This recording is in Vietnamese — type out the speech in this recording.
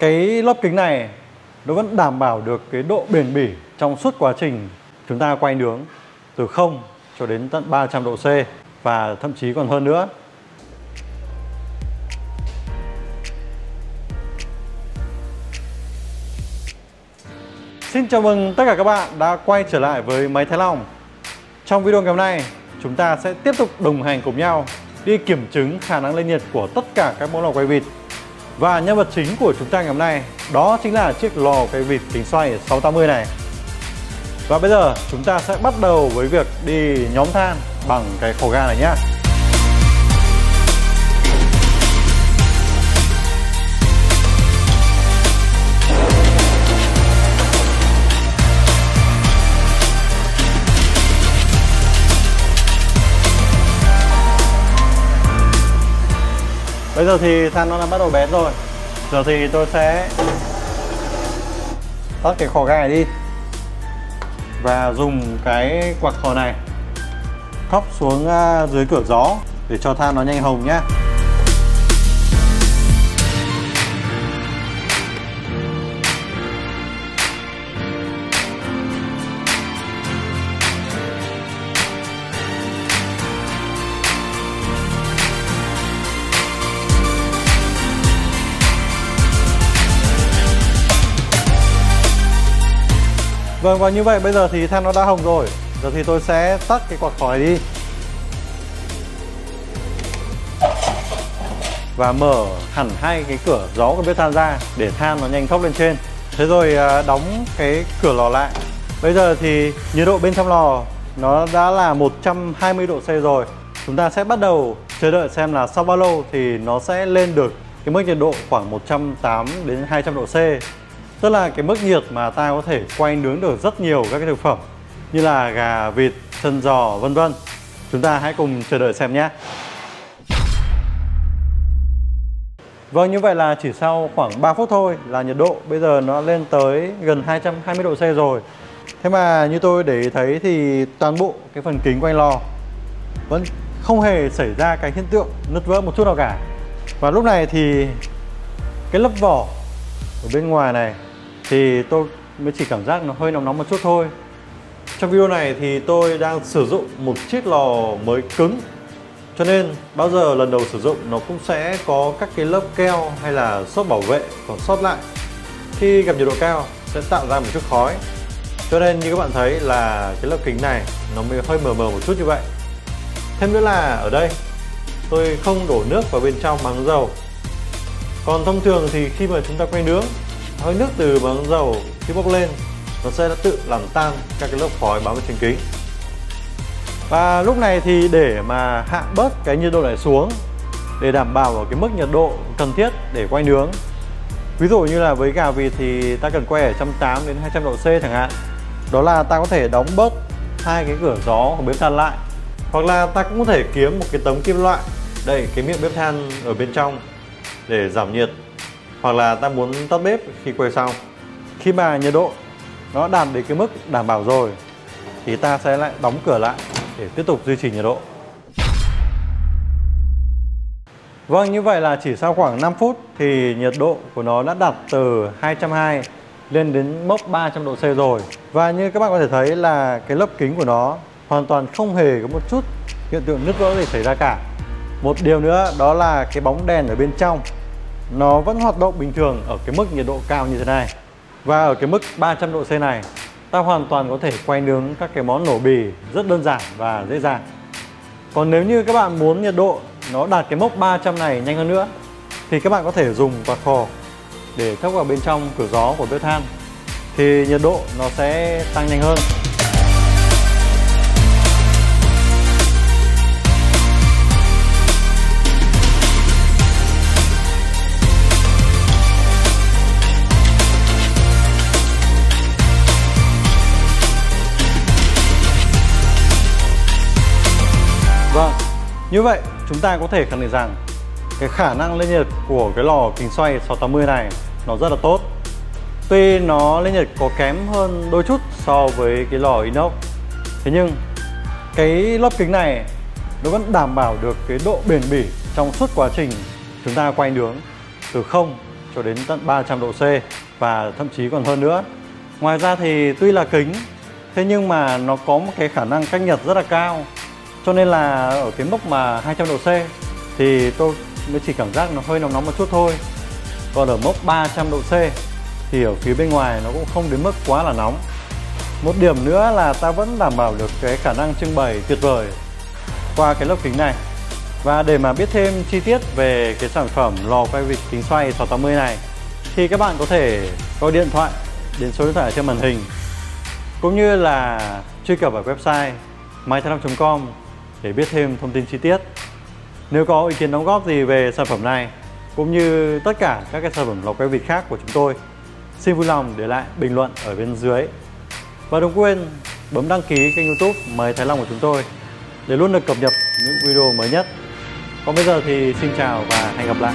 cái lớp kính này nó vẫn đảm bảo được cái độ bền bỉ trong suốt quá trình chúng ta quay nướng từ 0 cho đến tận 300 độ C và thậm chí còn hơn nữa. Xin chào mừng tất cả các bạn đã quay trở lại với Máy Thái Long. Trong video ngày hôm nay, chúng ta sẽ tiếp tục đồng hành cùng nhau đi kiểm chứng khả năng lên nhiệt của tất cả các mẫu lò quay vịt. Và nhân vật chính của chúng ta ngày hôm nay, đó chính là chiếc lò cái vịt kính xoay 680 này. Và bây giờ chúng ta sẽ bắt đầu với việc đi nhóm than bằng cái khổ ga này nhé. Bây giờ thì than nó đã bắt đầu bén rồi. Giờ thì tôi sẽ tắt cái khò ga này đi. Và dùng cái quạt khò này Thóc xuống à, dưới cửa gió Để cho than nó nhanh hồng nhé Vâng và như vậy bây giờ thì than nó đã hồng rồi. Giờ thì tôi sẽ tắt cái quạt khói đi. Và mở hẳn hai cái cửa gió của bếp than ra Để than nó nhanh thốc lên trên. Thế rồi à, đóng cái cửa lò lại. Bây giờ thì nhiệt độ bên trong lò nó đã là 120 độ C rồi. Chúng ta sẽ bắt đầu chờ đợi xem là sau bao lâu thì nó sẽ lên được cái mức nhiệt độ khoảng 180 đến 200 độ C. Tức là cái mức nhiệt mà ta có thể quay nướng được rất nhiều các cái thực phẩm như là gà, vịt, chân giò vân vân. Chúng ta hãy cùng chờ đợi xem nhé. Vâng, như vậy là chỉ sau khoảng 3 phút thôi là nhiệt độ bây giờ nó lên tới gần 220 độ C rồi. Thế mà như tôi để ý thấy thì toàn bộ cái phần kính quanh lò vẫn không hề xảy ra cái hiện tượng nứt vỡ một chút nào cả. Và lúc này thì cái lớp vỏ ở bên ngoài này thì tôi mới chỉ cảm giác nó hơi nóng nóng một chút thôi. Trong video này thì tôi đang sử dụng một chiếc lò mới cứng. Cho nên bao giờ lần đầu sử dụng nó cũng sẽ có các cái lớp keo hay là xốp bảo vệ còn sót lại. Khi gặp nhiệt độ cao, sẽ tạo ra một chút khói. Cho nên như các bạn thấy là cái lớp kính này nó mới hơi mờ mờ một chút như vậy. Thêm nữa là ở đây, tôi không đổ nước vào bên trong bằng dầu. Còn thông thường thì khi mà chúng ta quay nướng hơi nước từ bóng dầu khi bốc lên, nó sẽ tự làm tan các cái lớp khói bám trên kính. Và lúc này thì để mà hạ bớt cái nhiệt độ này xuống, để đảm bảo ở cái mức nhiệt độ cần thiết để quay nướng. Ví dụ như là với gà vịt thì ta cần quay ở 180 đến 200 độ C chẳng hạn. Đó là ta có thể đóng bớt hai cái cửa gió của bếp than lại, hoặc là ta cũng có thể kiếm một cái tấm kim loại đậy cái miệng bếp than ở bên trong để giảm nhiệt hoặc là ta muốn tắt bếp khi quay xong khi mà nhiệt độ nó đạt đến cái mức đảm bảo rồi, thì ta sẽ lại đóng cửa lại để tiếp tục duy trì nhiệt độ. Vâng như vậy là chỉ sau khoảng 5 phút thì nhiệt độ của nó đã đạt từ 220 lên đến mốc 300 độ C rồi. Và như các bạn có thể thấy là cái lớp kính của nó hoàn toàn không hề có một chút hiện tượng nứt vỡ gì xảy ra cả. Một điều nữa, đó là cái bóng đèn ở bên trong nó vẫn hoạt động bình thường ở cái mức nhiệt độ cao như thế này. Và ở cái mức 300 độ C này, ta hoàn toàn có thể quay nướng các cái món nổ bì rất đơn giản và dễ dàng. Còn nếu như các bạn muốn nhiệt độ nó đạt cái mốc 300 này nhanh hơn nữa, thì các bạn có thể dùng quạt khò để thốc vào bên trong cửa gió của bếp than. Thì nhiệt độ nó sẽ tăng nhanh hơn. Như vậy, chúng ta có thể khẳng định rằng cái khả năng lên nhiệt của cái lò kính xoay 680 này nó rất là tốt Tuy nó lên nhiệt có kém hơn đôi chút so với cái lò inox, Thế nhưng cái lớp kính này nó vẫn đảm bảo được cái độ bền bỉ trong suốt quá trình chúng ta quay nướng từ 0 cho đến tận 300 độ C và thậm chí còn hơn nữa. Ngoài ra thì tuy là kính, thế nhưng mà nó có một cái khả năng cách nhiệt rất là cao cho nên là ở cái mức mà 200 độ C thì tôi mới chỉ cảm giác nó hơi nóng nóng một chút thôi. Còn ở mốc 300 độ C thì ở phía bên ngoài nó cũng không đến mức quá là nóng. Một điểm nữa là ta vẫn đảm bảo được cái khả năng trưng bày tuyệt vời qua cái lớp kính này. Và để mà biết thêm chi tiết về cái sản phẩm lò quay vịt kính xoay 680 này, thì các bạn có thể gọi điện thoại đến số điện thoại trên màn hình, cũng như là truy cập vào website mythanam.com để biết thêm thông tin chi tiết. Nếu có ý kiến đóng góp gì về sản phẩm này cũng như tất cả các cái sản phẩm lọc quay vịt khác của chúng tôi, xin vui lòng để lại bình luận ở bên dưới. Và đừng quên bấm đăng ký kênh youtube Mời Thái Long của chúng tôi để luôn được cập nhật những video mới nhất. Còn bây giờ thì xin chào và hẹn gặp lại.